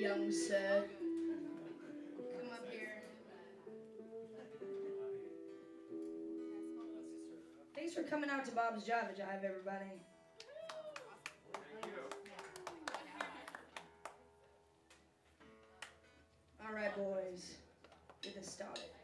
young, young sir. Come up here. Thanks for coming out to Bob's Java Jive, everybody. All right, boys, get this started.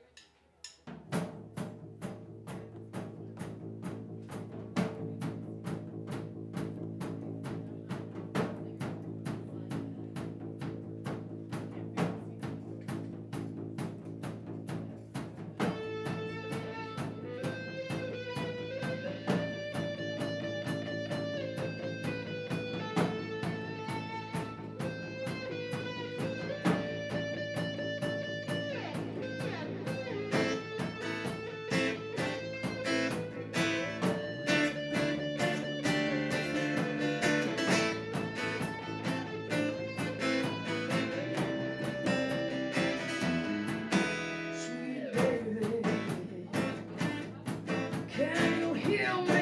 Can you hear me?